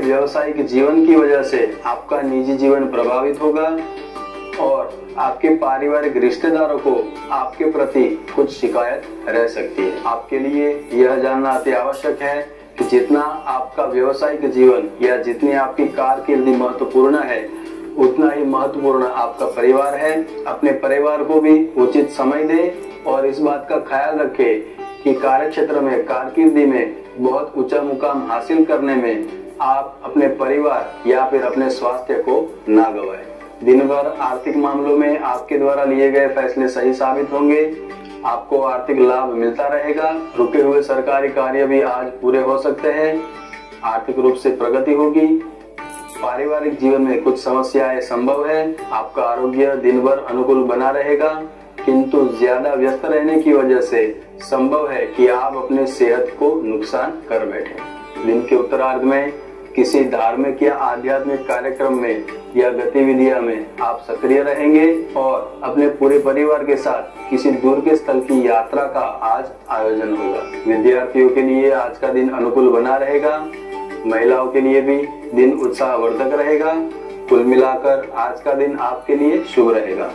व्यवसायिक जीवन की वजह से आपका निजी जीवन प्रभावित होगा और आपके पारिवारिक रिश्तेदारों को आपके प्रति कुछ शिकायत रह सकती है। आपके लिए यह जानना अति आवश्यक है कि जितना आपका व्यवसायिक जीवन या जितनी आपकी कारकिर्दी महत्वपूर्ण है, उतना ही महत्वपूर्ण आपका परिवार है। अपने परिवार को भी उचित समय दें और इस बात का ख्याल रखें कि कार्य क्षेत्र में कारकिर्दी में बहुत ऊँचा मुकाम हासिल करने में आप अपने परिवार या फिर अपने स्वास्थ्य को ना गवाएँ। दिन भर आर्थिक मामलों में आपके द्वारा लिए गए फैसले सही साबित होंगे। आपको आर्थिक लाभ मिलता रहेगा। रुके हुए सरकारी कार्य भी आज पूरे हो सकते हैं। आर्थिक रूप से प्रगति होगी। पारिवारिक जीवन में कुछ समस्याएँ संभव है। आपका आरोग्य दिन भर अनुकूल बना रहेगा। किंतु ज़्यादा व्यस्त रहने की वजह से संभव है कि आप अपने सेहत को नुकसान कर बैठे। दिन के उत्तरार्ध में किसी धार्मिक या आध्यात्मिक कार्यक्रम में या गतिविधियों में आप सक्रिय रहेंगे और अपने पूरे परिवार के साथ किसी दूर के स्थल की यात्रा का आज आयोजन होगा। विद्यार्थियों के लिए आज का दिन अनुकूल बना रहेगा। महिलाओं के लिए भी दिन उत्साहवर्धक रहेगा। कुल मिलाकर आज का दिन आपके लिए शुभ रहेगा।